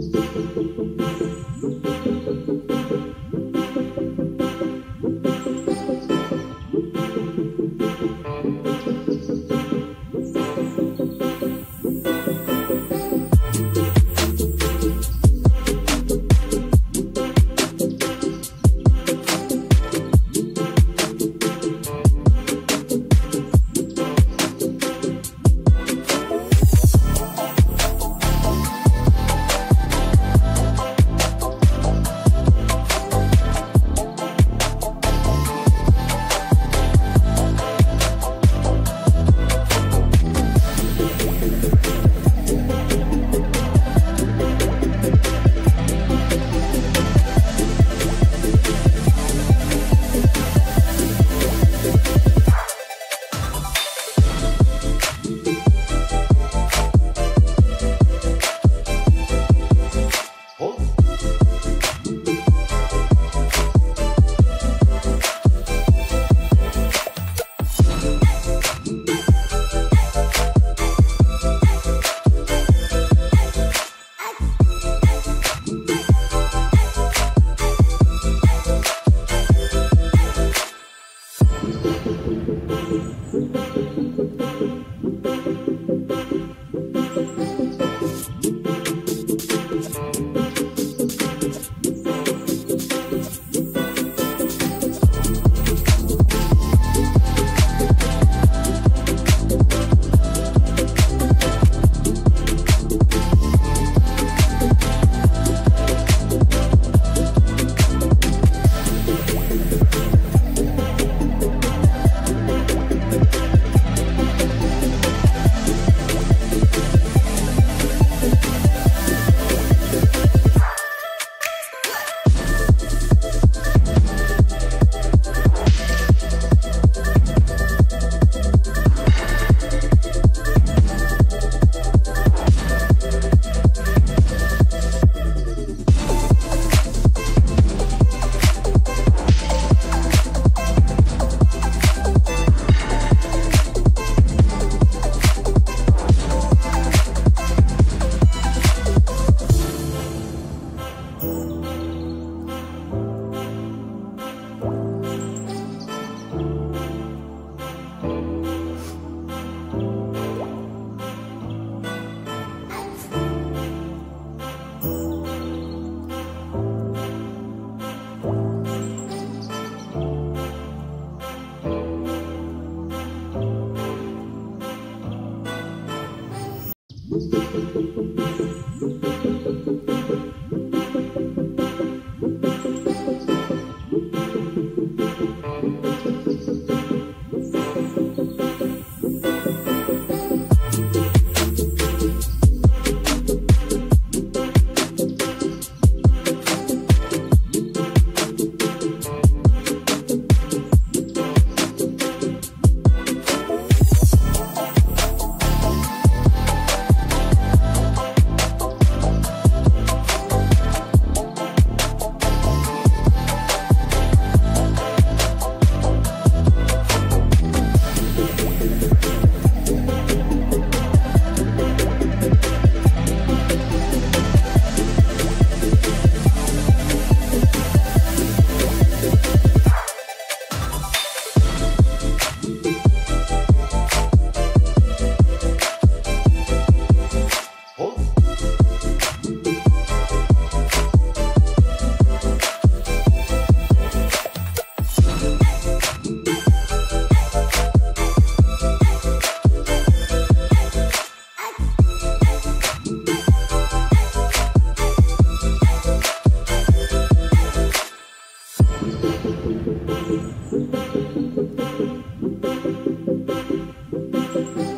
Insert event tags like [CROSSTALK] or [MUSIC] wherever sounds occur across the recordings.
Thank you. Thank you. Thank you.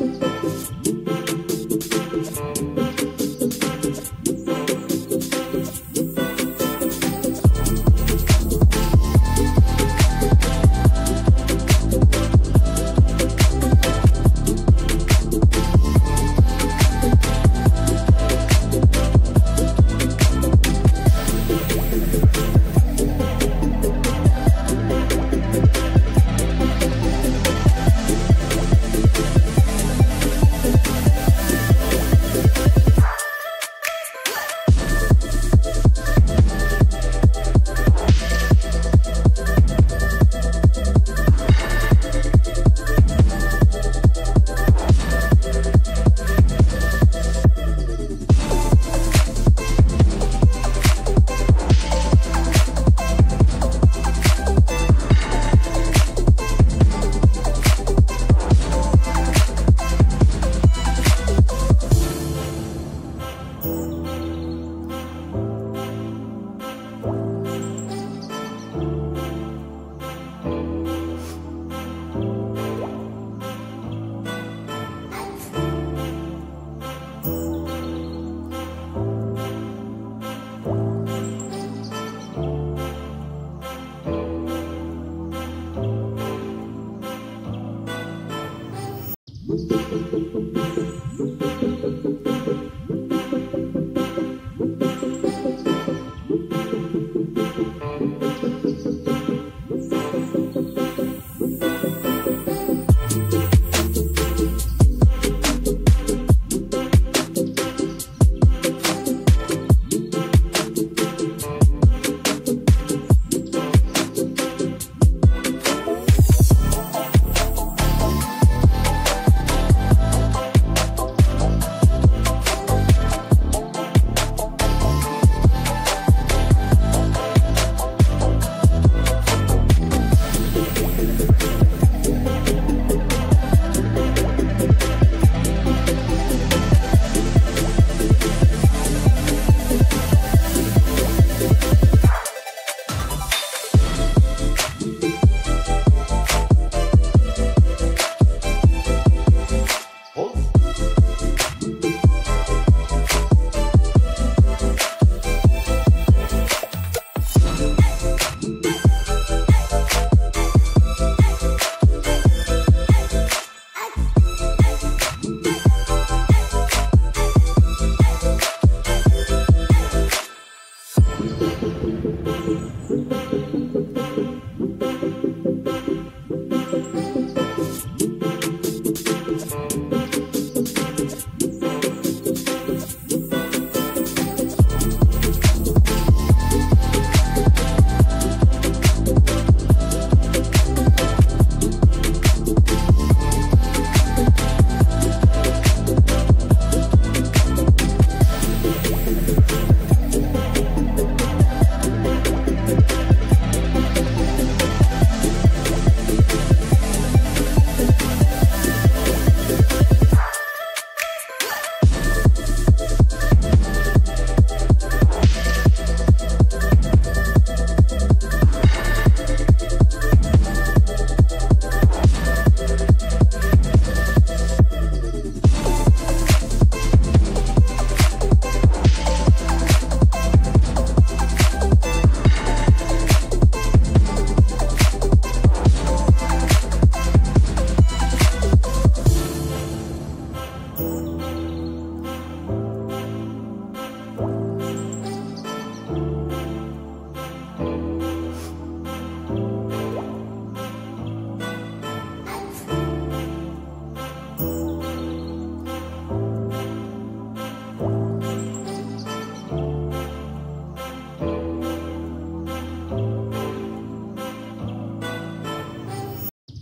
Gracias.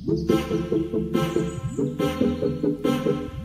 Thank [LAUGHS] you.